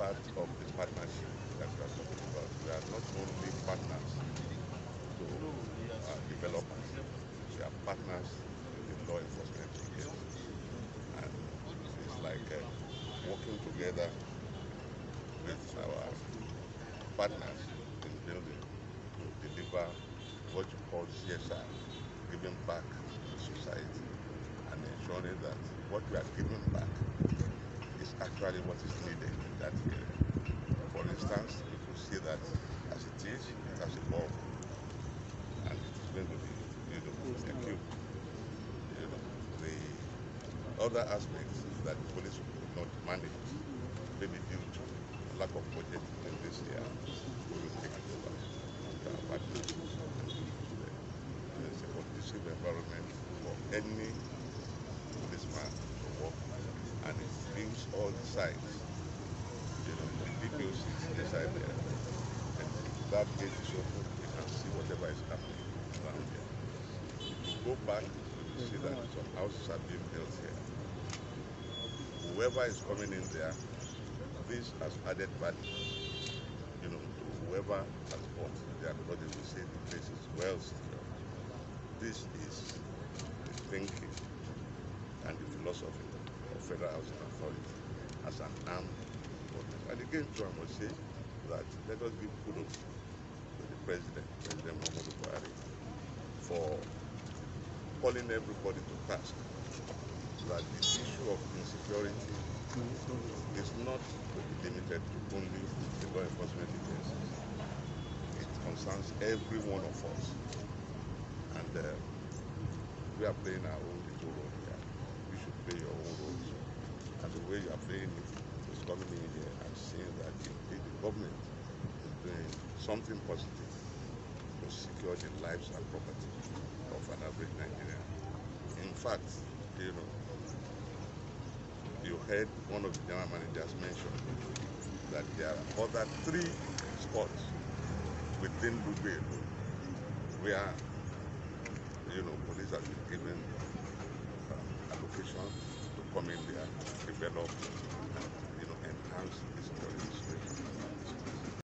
part of the partnership that we are talking about. We are not only partners to uh, development, we are partners in law enforcement. And it's like uh, working together with our partners in building to deliver what you call CSR, giving back to society and ensuring that what we are giving back actually what is needed in that area. For instance, you you see that as it is, it has evolved and it is going to be, you know, equipped. You know, the other aspects that the police could not manage, maybe due to lack of budget in this year, we will take it over. We are working to It's a conducive environment for any policeman to work and it brings all the sides. You know, the DPO sits inside there. And that gate is open, you can see whatever is happening around here. If you go back, you see that some houses are being built here. Whoever is coming in there, this has added value, you know, to whoever has bought there because they will say the place is well. This is the thinking and the philosophy Federal Housing Authority as an arm. And again, too, I must say that let us give kudos to the President, President Muhammadu Buhari, for calling everybody to task that the issue of insecurity is not limited to only the law enforcement agencies. It concerns every one of us. And uh, we are playing our own little role here. You should play your own role too. The are playing coming in here and seeing that indeed the government is doing something positive to secure the lives and property of an average Nigerian. In fact, you know, you heard one of the general managers mention that there are other three spots within alone where you know police have been given um, allocation develop and you know, enhance this tourism.